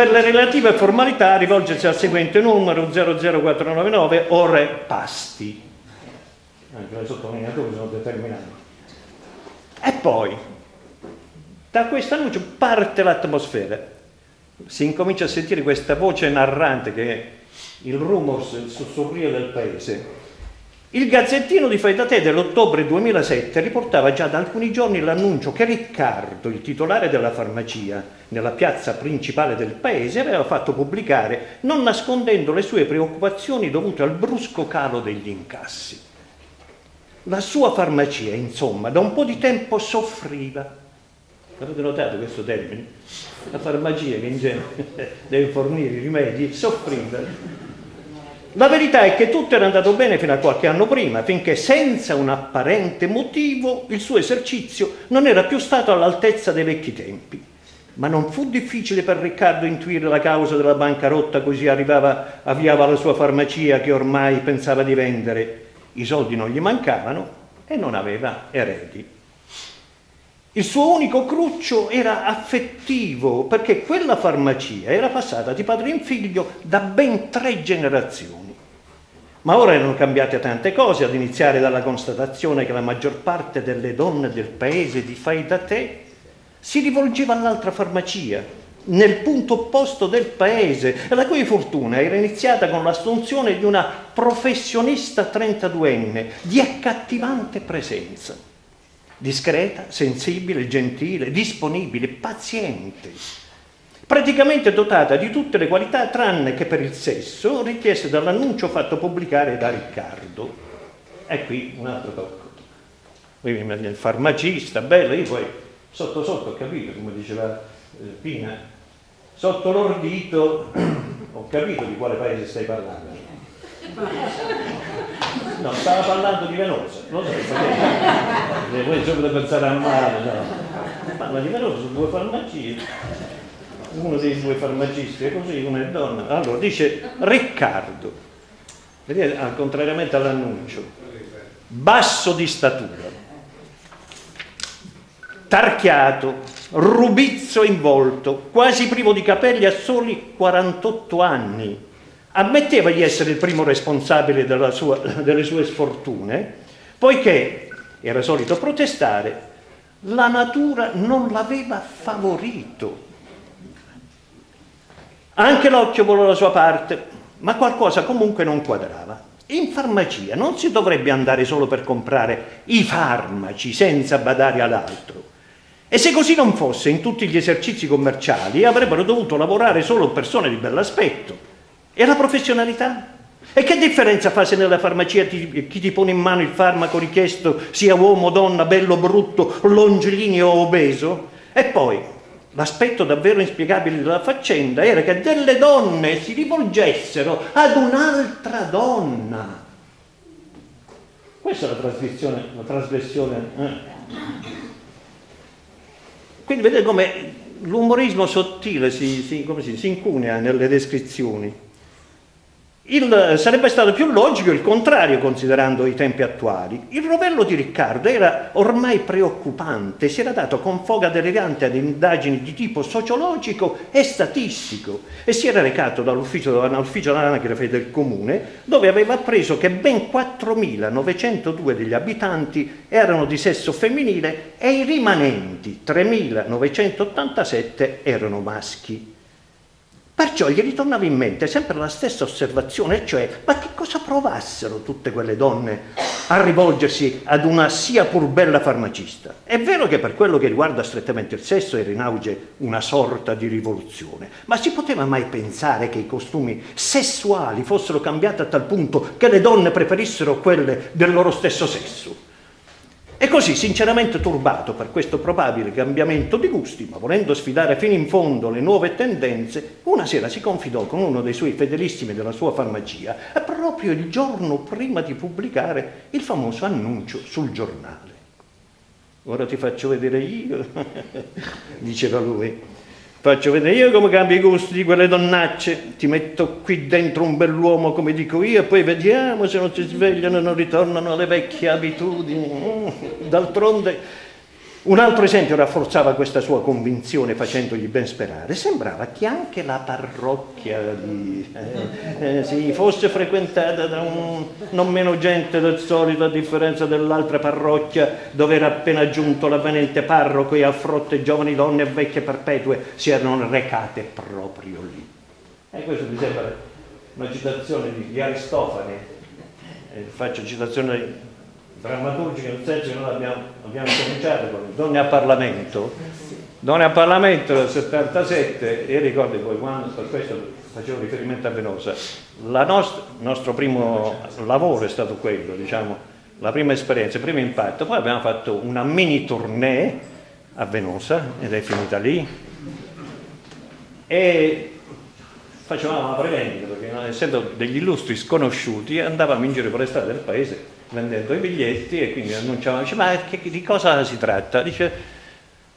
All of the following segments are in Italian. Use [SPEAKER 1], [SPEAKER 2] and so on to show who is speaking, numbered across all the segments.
[SPEAKER 1] Per le relative formalità rivolgersi al seguente numero 00499 ore pasti. Anche le sottolineature sono determinate. E poi, da questo annuncio parte l'atmosfera. Si incomincia a sentire questa voce narrante che è il rumors, il sussurrio del paese. Il Gazzettino di Fai da te dell'ottobre 2007 riportava già da alcuni giorni l'annuncio che Riccardo, il titolare della farmacia, nella piazza principale del paese, aveva fatto pubblicare, non nascondendo le sue preoccupazioni dovute al brusco calo degli incassi. La sua farmacia, insomma, da un po' di tempo soffriva. Avete notato questo termine? La farmacia che in genere deve fornire i rimedi soffriva la verità è che tutto era andato bene fino a qualche anno prima, finché senza un apparente motivo il suo esercizio non era più stato all'altezza dei vecchi tempi. Ma non fu difficile per Riccardo intuire la causa della bancarotta così arrivava, avviava la sua farmacia che ormai pensava di vendere. I soldi non gli mancavano e non aveva eredi. Il suo unico cruccio era affettivo, perché quella farmacia era passata di padre in figlio da ben tre generazioni. Ma ora erano cambiate tante cose, ad iniziare dalla constatazione che la maggior parte delle donne del paese di fai da te si rivolgeva all'altra farmacia, nel punto opposto del paese, la cui fortuna era iniziata con l'assunzione di una professionista 32enne di accattivante presenza discreta, sensibile, gentile, disponibile, paziente, praticamente dotata di tutte le qualità tranne che per il sesso richieste dall'annuncio fatto pubblicare da Riccardo. E qui un altro tocco. Il farmacista, bello, io poi sotto sotto ho capito, come diceva eh, Pina, sotto l'ordito ho capito di quale paese stai parlando. No, stava parlando di Venosa, lo so, perché poi subito pensare a male, no. Parla di Venosa, due farmacie, uno dei due farmacisti è così, una è donna. Allora, dice Riccardo, vedete, contrariamente all'annuncio, basso di statura, tarchiato, rubizzo in volto, quasi privo di capelli a soli 48 anni ammetteva di essere il primo responsabile sua, delle sue sfortune, poiché era solito protestare, la natura non l'aveva favorito. Anche l'occhio volò la sua parte, ma qualcosa comunque non quadrava. In farmacia non si dovrebbe andare solo per comprare i farmaci senza badare ad altro. E se così non fosse, in tutti gli esercizi commerciali avrebbero dovuto lavorare solo persone di bell'aspetto e la professionalità? E che differenza fa se nella farmacia ti, chi ti pone in mano il farmaco richiesto sia uomo, donna, bello, brutto, longilineo o obeso? E poi, l'aspetto davvero inspiegabile della faccenda era che delle donne si rivolgessero ad un'altra donna. Questa è la trasgressione. La trasgressione eh. Quindi vedete come l'umorismo sottile si, si, si, si incunea nelle descrizioni. Il, sarebbe stato più logico il contrario considerando i tempi attuali. Il rovello di Riccardo era ormai preoccupante, si era dato con foga delirante ad indagini di tipo sociologico e statistico e si era recato dall'ufficio, dall'ufficio dell'anagrafe del comune dove aveva appreso che ben 4.902 degli abitanti erano di sesso femminile e i rimanenti 3.987 erano maschi. Perciò gli ritornava in mente sempre la stessa osservazione, cioè ma che cosa provassero tutte quelle donne a rivolgersi ad una sia pur bella farmacista? È vero che per quello che riguarda strettamente il sesso era in auge una sorta di rivoluzione, ma si poteva mai pensare che i costumi sessuali fossero cambiati a tal punto che le donne preferissero quelle del loro stesso sesso? E così, sinceramente turbato per questo probabile cambiamento di gusti, ma volendo sfidare fino in fondo le nuove tendenze, una sera si confidò con uno dei suoi fedelissimi della sua farmacia, proprio il giorno prima di pubblicare il famoso annuncio sul giornale. Ora ti faccio vedere io, diceva lui. Faccio vedere io come cambio i gusti di quelle donnacce, ti metto qui dentro un bell'uomo come dico io e poi vediamo se non si svegliano e non ritornano alle vecchie abitudini. D'altronde Un altro esempio rafforzava questa sua convinzione facendogli ben sperare. Sembrava che anche la parrocchia di, eh, eh, sì, fosse frequentata da un, non meno gente del solito, a differenza dell'altra parrocchia dove era appena giunto l'avvenente parroco e a frotte giovani donne e vecchie perpetue si erano recate proprio lì. E questo mi sembra una citazione di, di Aristofane, eh, faccio citazione drammaturgica nel senso che noi abbiamo, abbiamo cominciato con Donne a Parlamento, Donne a Parlamento del 77 e ricordi poi quando per questo facevo riferimento a Venosa, il nostro primo lavoro è stato quello, diciamo, la prima esperienza, il primo impatto, poi abbiamo fatto una mini tournée a Venosa ed è finita lì. E facevamo una prevendita perché essendo degli illustri sconosciuti andavamo in giro per le strade del paese vendendo i biglietti e quindi annunciavano, dice, ma che, di cosa si tratta? Dice,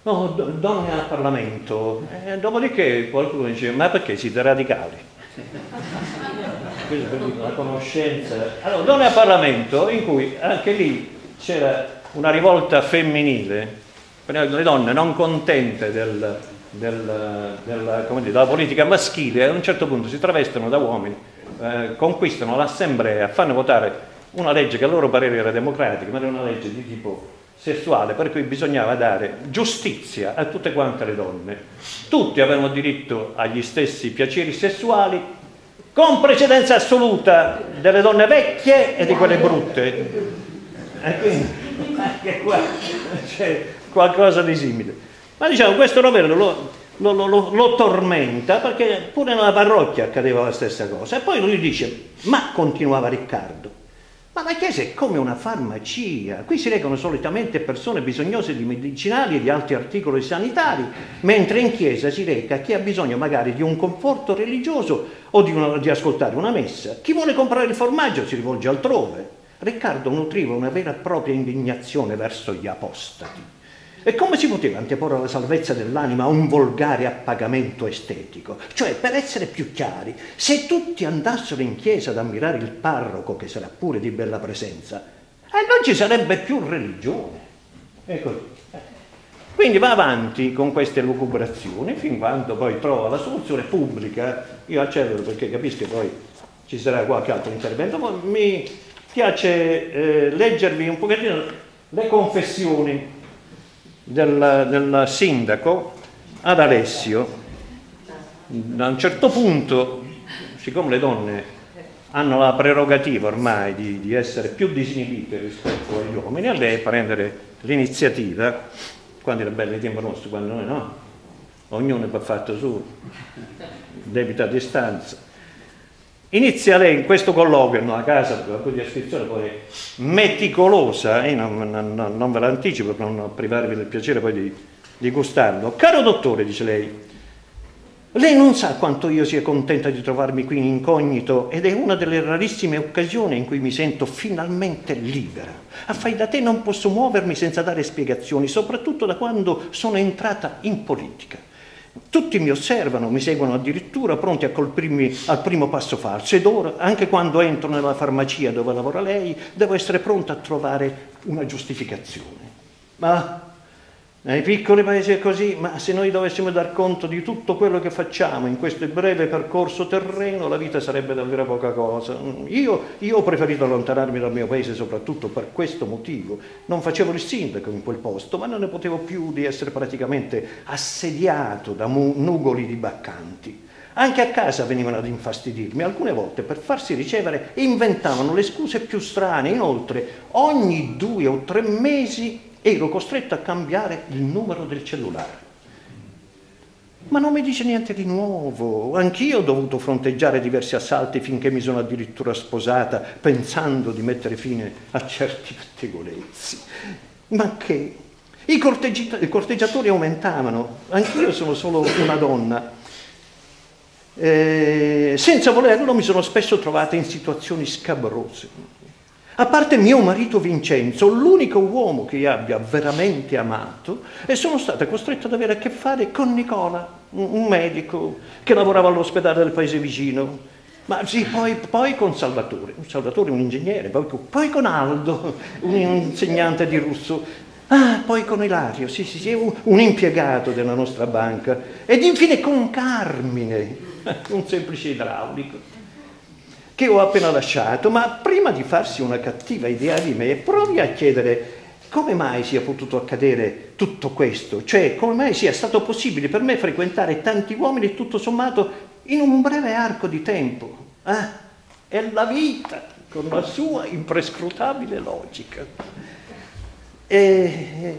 [SPEAKER 1] no, donne al Parlamento. E dopodiché qualcuno dice, ma perché siete radicali? Questa è la conoscenza. Allora, donne al Parlamento, in cui anche lì c'era una rivolta femminile, le donne non contente del, del, del, dire, della politica maschile, a un certo punto si travestono da uomini, eh, conquistano l'assemblea, fanno votare una legge che a loro parere era democratica, ma era una legge di tipo sessuale, per cui bisognava dare giustizia a tutte quante le donne. Tutti avevano diritto agli stessi piaceri sessuali, con precedenza assoluta delle donne vecchie e di quelle brutte. E quindi anche qua c'è qualcosa di simile. Ma diciamo, questo Rovello lo, lo, lo, lo, tormenta perché pure nella parrocchia accadeva la stessa cosa. E poi lui dice, ma continuava Riccardo, ma la Chiesa è come una farmacia. Qui si legano solitamente persone bisognose di medicinali e di altri articoli sanitari, mentre in Chiesa si reca chi ha bisogno magari di un conforto religioso o di, una, di ascoltare una messa. Chi vuole comprare il formaggio si rivolge altrove. Riccardo nutriva una vera e propria indignazione verso gli apostati. E come si poteva anteporre alla salvezza dell'anima a un volgare appagamento estetico? Cioè, per essere più chiari, se tutti andassero in chiesa ad ammirare il parroco, che sarà pure di bella presenza, eh, non ci sarebbe più religione. Ecco. Quindi va avanti con queste lucubrazioni fin quando poi trova la soluzione pubblica. Io accelero perché capisco che poi ci sarà qualche altro intervento, ma mi piace eh, leggervi un pochettino le confessioni del, del sindaco ad Alessio. Da un certo punto, siccome le donne hanno la prerogativa ormai di, di, essere più disinibite rispetto agli uomini, a lei prendere l'iniziativa, quando era bello il tempo nostro, quando noi no, ognuno per fatto suo, debita distanza, Inizia lei in questo colloquio, in casa per la descrizione poi meticolosa, eh, non, non, non, ve l'anticipo per non privarvi del piacere poi di, di gustarlo. Caro dottore, dice lei, lei non sa quanto io sia contenta di trovarmi qui in incognito ed è una delle rarissime occasioni in cui mi sento finalmente libera. A fai da te non posso muovermi senza dare spiegazioni, soprattutto da quando sono entrata in politica. Tutti mi osservano, mi seguono addirittura pronti a colpirmi al primo passo falso ed ora, anche quando entro nella farmacia dove lavora lei, devo essere pronta a trovare una giustificazione. Ma nei piccoli paesi è così, ma se noi dovessimo dar conto di tutto quello che facciamo in questo breve percorso terreno, la vita sarebbe davvero poca cosa. Io, io, ho preferito allontanarmi dal mio paese soprattutto per questo motivo. Non facevo il sindaco in quel posto, ma non ne potevo più di essere praticamente assediato da nugoli di baccanti. Anche a casa venivano ad infastidirmi, alcune volte per farsi ricevere inventavano le scuse più strane. Inoltre, ogni due o tre mesi ero costretto a cambiare il numero del cellulare. Ma non mi dice niente di nuovo. Anch'io ho dovuto fronteggiare diversi assalti finché mi sono addirittura sposata pensando di mettere fine a certi pettegolezzi. Ma che? I, I corteggiatori aumentavano, anch'io sono solo una donna. Eh, senza volerlo mi sono spesso trovata in situazioni scabrose. A parte mio marito Vincenzo, l'unico uomo che abbia veramente amato, e sono stata costretta ad avere a che fare con Nicola, un medico che lavorava all'ospedale del paese vicino. Ma sì, poi, poi con Salvatore, Salvatore un ingegnere, poi, poi con Aldo, un insegnante di russo. Ah, poi con Ilario, sì, sì, sì, un impiegato della nostra banca. Ed infine con Carmine, un semplice idraulico, che ho appena lasciato. Ma prima di farsi una cattiva idea di me, provi a chiedere come mai sia potuto accadere tutto questo? Cioè, come mai sia stato possibile per me frequentare tanti uomini tutto sommato in un breve arco di tempo? Eh? È la vita, con la sua imprescrutabile logica. E,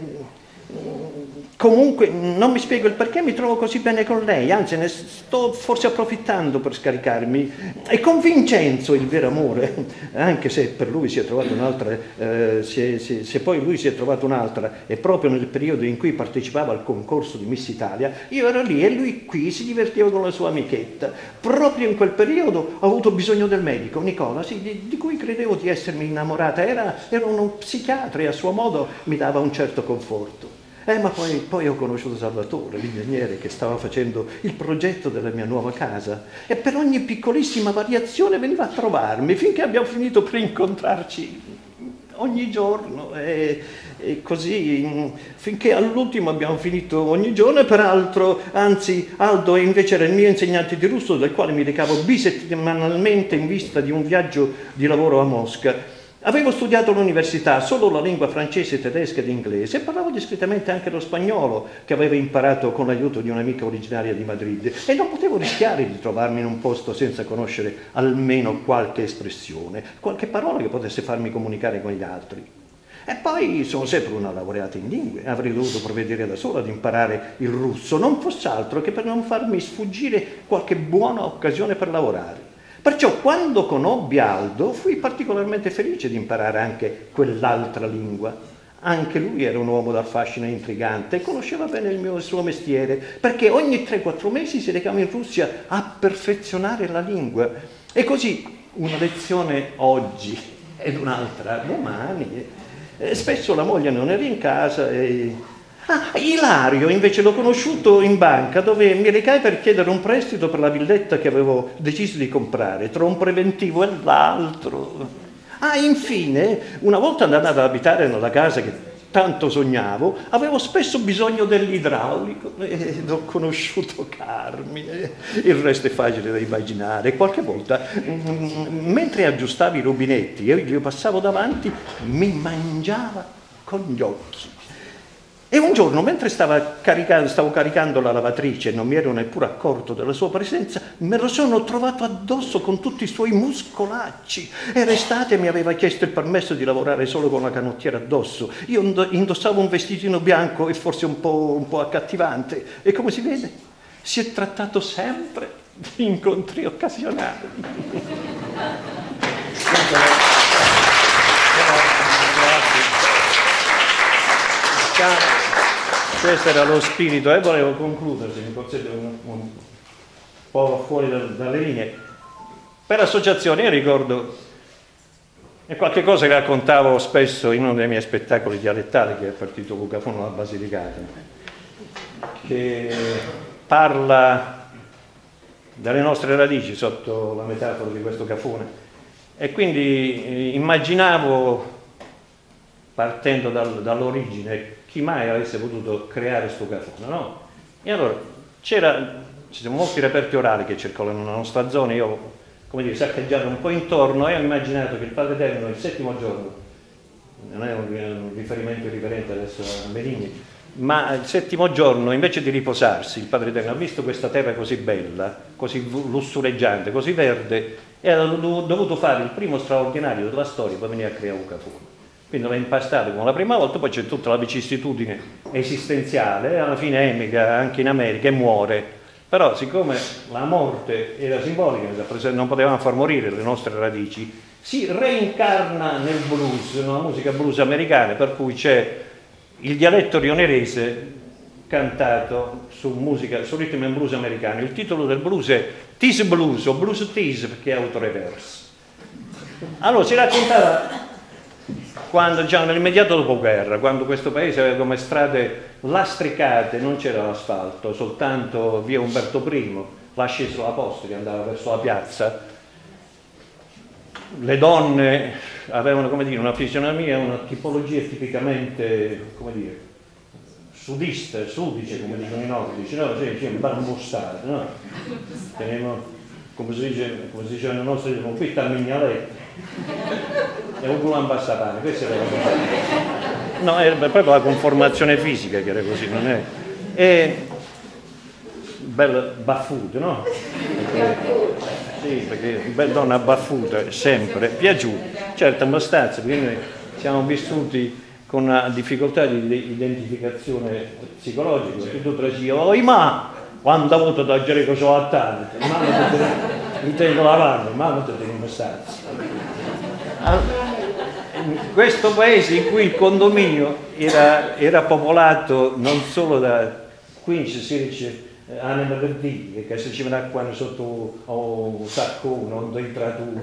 [SPEAKER 1] comunque non mi spiego il perché mi trovo così bene con lei, anzi ne sto forse approfittando per scaricarmi. E con Vincenzo il vero amore, anche se per lui si è trovato un'altra, eh, se, se, se, poi lui si è trovato un'altra, e proprio nel periodo in cui partecipava al concorso di Miss Italia, io ero lì e lui qui si divertiva con la sua amichetta. Proprio in quel periodo ho avuto bisogno del medico, Nicola, sì, di, di, cui credevo di essermi innamorata, era, era uno psichiatra e a suo modo mi dava un certo conforto. Eh, ma poi, poi, ho conosciuto Salvatore, l'ingegnere che stava facendo il progetto della mia nuova casa. E per ogni piccolissima variazione veniva a trovarmi finché abbiamo finito per incontrarci ogni giorno. E, e così finché all'ultimo abbiamo finito ogni giorno e peraltro, anzi Aldo invece era il mio insegnante di russo del quale mi recavo bisettimanalmente in vista di un viaggio di lavoro a Mosca Avevo studiato all'università solo la lingua francese, tedesca ed inglese e parlavo discretamente anche lo spagnolo che avevo imparato con l'aiuto di un'amica originaria di Madrid e non potevo rischiare di trovarmi in un posto senza conoscere almeno qualche espressione, qualche parola che potesse farmi comunicare con gli altri. E poi sono sempre una laureata in lingue, avrei dovuto provvedere da sola ad imparare il russo, non fosse altro che per non farmi sfuggire qualche buona occasione per lavorare. Perciò quando conobbi Aldo fui particolarmente felice di imparare anche quell'altra lingua. Anche lui era un uomo dal fascino intrigante e conosceva bene il, mio, il suo mestiere, perché ogni 3-4 mesi si recava in Russia a perfezionare la lingua. E così una lezione oggi ed un'altra domani. E spesso la moglie non era in casa e Ah, Ilario invece l'ho conosciuto in banca dove mi recai per chiedere un prestito per la villetta che avevo deciso di comprare, tra un preventivo e l'altro. Ah, infine, una volta andando ad abitare nella casa che tanto sognavo, avevo spesso bisogno dell'idraulico ed ho conosciuto Carmine. Il resto è facile da immaginare. Qualche volta, mm, mentre aggiustavo i rubinetti e io passavo davanti, mi mangiava con gli occhi. E un giorno, mentre caricando, stavo caricando la lavatrice non mi ero neppure accorto della sua presenza, me lo sono trovato addosso con tutti i suoi muscolacci. Era estate e mi aveva chiesto il permesso di lavorare solo con la canottiera addosso. Io indossavo un vestitino bianco e forse un po', un po accattivante. E come si vede, si è trattato sempre di incontri occasionali. Ciao questo era lo spirito e volevo concludere, se mi consente un, un po' fuori da, dalle linee. Per associazione io ricordo, è qualche cosa che raccontavo spesso in uno dei miei spettacoli dialettali che è partito Lucafono alla Basilicata, che parla delle nostre radici sotto la metafora di questo cafone. E quindi eh, immaginavo, partendo dal, dall'origine, chi mai avesse potuto creare questo cafone, no? E allora c'era, ci sono molti reperti orali che circolano nella nostra zona, io come dire, saccheggiato un po' intorno e ho immaginato che il Padre Eterno il settimo giorno, non è un riferimento riferente adesso a Benigni, ma il settimo giorno invece di riposarsi il Padre Eterno ha visto questa terra così bella, così lussureggiante, così verde e ha dovuto fare il primo straordinario della storia per venire a creare un cafone. Quindi l'ha impastato come la prima volta, poi c'è tutta la vicissitudine esistenziale, alla fine emigra anche in America e muore. Però siccome la morte era simbolica, non potevamo far morire le nostre radici, si reincarna nel blues, nella musica blues americana, per cui c'è il dialetto rionerese cantato su musica, su ritmo in blues americano. Il titolo del blues è Tease Blues o Blues Tease perché è autoreverse. Allora si raccontava quando, diciamo, nell'immediato dopoguerra, quando questo paese aveva come strade lastricate, non c'era l'asfalto, soltanto via Umberto I, l'asceso la posta che andava verso la piazza, le donne avevano come dire, una fisionomia, una tipologia tipicamente dire, sudista, sudice come dicono i nordici, no? Cioè, cioè bambustate, no? Tenevano, come si dice, come si dice nel nostro qui sta il mignaletto e un culo ambasciatano, questo era No, era proprio la conformazione fisica che era così, non è? E bella baffuta, no? Sì, perché bella donna baffuta, sempre, piaciuta, certo abbastanza, perché noi siamo vissuti con una difficoltà di identificazione psicologica, perché tu dici, oi ma, quando ho avuto da dire cosa ho a tanto, ma mi tengo la mano, ma non ti tengo stazzi. In questo paese in cui il condominio era, era popolato non solo da 15-16 anime per Dio, che si facevano qua sotto un saccone, un entratura,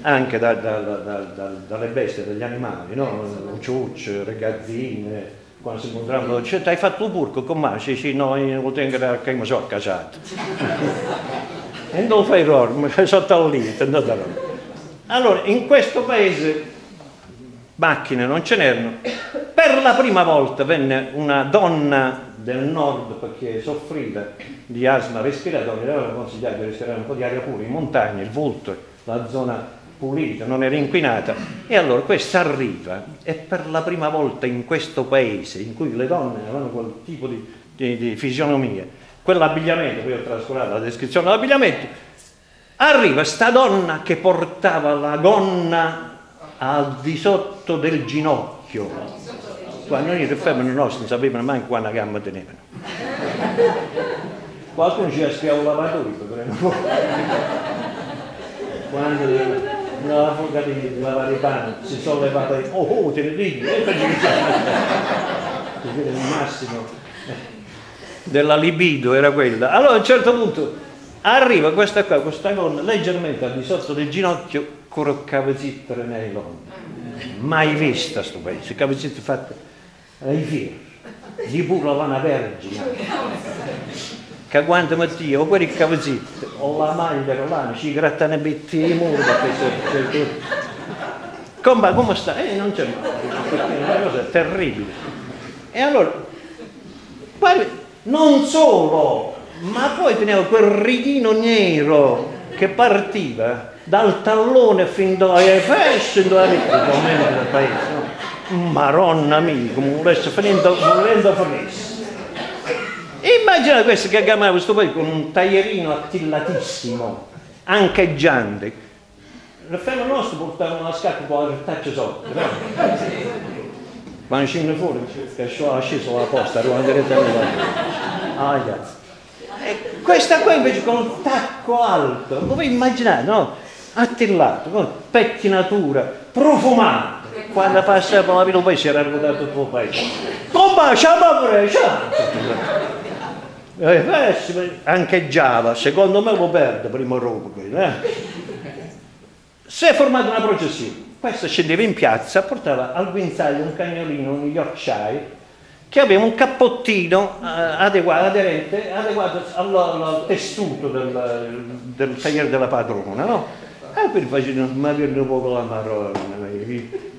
[SPEAKER 1] anche da, da, da, dalle bestie, dagli animali, no? ciucce, ragazzine, quando si incontravano, cioè, hai fatto un burco con me? Sì, sì, no, io non tengo che mi sono casato. e non fai errore, mi sotto al limite, Allora, in questo paese macchine non ce n'erano. Per la prima volta venne una donna del nord perché soffriva di asma respiratoria, aveva consigliato di respirare un po' di aria pura in montagna, il volto, la zona pulita, non era inquinata. E allora questa arriva e per la prima volta in questo paese, in cui le donne avevano quel tipo di, di, di fisionomia, quell'abbigliamento, poi ho trascurato la descrizione dell'abbigliamento, arriva sta donna che portava la gonna al di sotto del ginocchio. Quando noi le femmine nostre non sapevano mai quanta gamba tenevano. Qualcuno ci ha spiato lavatoio, quando nella fuga di lavare i panni si sono levate, oh oh, te ne dico, e perché il massimo della libido era quella. Allora a un certo punto arriva questa qua, questa gonna leggermente al di sotto del ginocchio con cavazittere nei lombi. Mai vista sto paese, cavazittere fatte ai fieri, di pure la vergine che quando Mattia o quel cavazzetto o la maglia con l'anno ci grattano i betti di muro perché c'è come, sta? Eh, non c'è mai, è una cosa terribile. E allora, poi, non solo, ma poi teneva quel righino nero che partiva dal tallone fin ai fessi, fino alla del paese. No? Maronna mia, come volesse finendo, volendo finisse. Immagina questo che chiamava questo paese con un taglierino attillatissimo, ancheggiante. Il fermo nostro portava una scacca con la rettaccia sotto, no? Scende fuori, che è sceso la posta, arriva direttamente. Ah. E questa qua invece con un tacco alto, come immaginate, no? Attillato, con pettinatura, profumato. Quando passava la vita poi si era rodato tutto il paese. Come ciao, ciao! Eh, anche Giava, secondo me lo perde prima Roma. Eh? Si è formata una processione. Questo scendeva in piazza, portava al guinzaglio un cagnolino, un Yorkshire, che aveva un cappottino eh, adeguato, aderente, adeguato al, al tessuto del, del tagliere della padrona, no? E poi facevano, ma per un po' la maronna,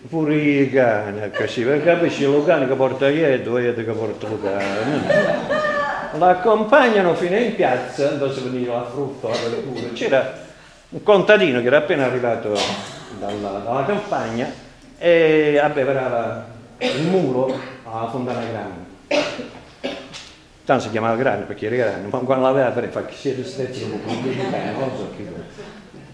[SPEAKER 1] pure i cani, così, capisci, cane che porta dietro, e che porta lo cane l'accompagnano fino in piazza dove veniva la frutta, la verdura. C'era un contadino che era appena arrivato dalla, dalla campagna e abbeverava il muro alla fontana grande. Tanto si chiamava grande perché era grande, ma quando l'aveva per fa che si era stretto un po' di non so che.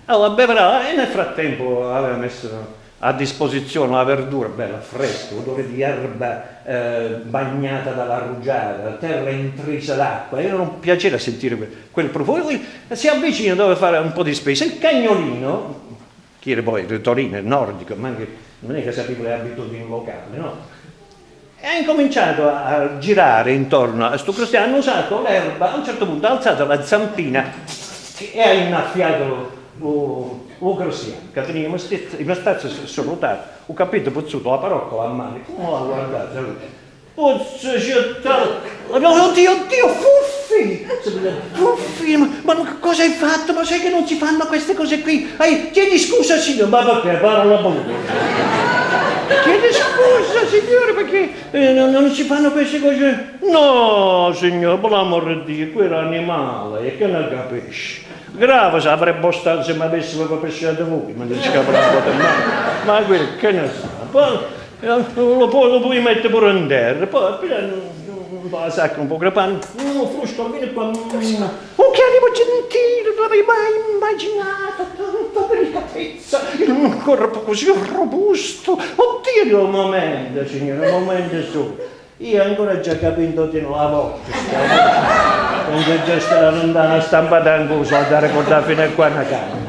[SPEAKER 1] Allora abbeverava e nel frattempo aveva messo a disposizione la verdura bella fresca, odore di erba eh, bagnata dalla rugiada, terra intrisa d'acqua, era un piacere sentire quel profumo. Poi si avvicina dove fare un po' di spesa. Il cagnolino, che era poi il Torino, nordico, ma anche non è che sapeva le abitudini locali, no? E ha incominciato a girare intorno a questo cristiano, hanno usato l'erba, a un certo punto ha alzato la zampina e ha innaffiato lo, o cristiano, che teneva una stazza salutare, ho capito pozzuto la parrocchia a mano, come la guardate? Pozzo città, oddio, oddio, fuffi! Puffi! Ma, ma cosa hai fatto? Ma sai che non si fanno queste cose qui? Ehi, chiedi scusa signore, ma perché? Parla la bocca. Chiede scusa, signore, perché eh, non, non, si fanno queste cose? No, signore, per l'amore di Dio, quello è animale, e che non capisci? Grave se avrebbe stato se mi avessimo pensato voi, ma non si capisce Ma quello, che ne sa? Poi eh, lo, lo, lo puoi mettere pure in terra, poi un po' la sacca, un po' crepano, un frusco, vieni qua, un chianimo gentile, non avevi mai immaginato delicatezza, in un corpo così robusto. Oddio, un momento, signore, un momento solo. Io ancora già capito di la volta, c'è già stata lontana stampata in cuso, da ricordare fino a qua a casa.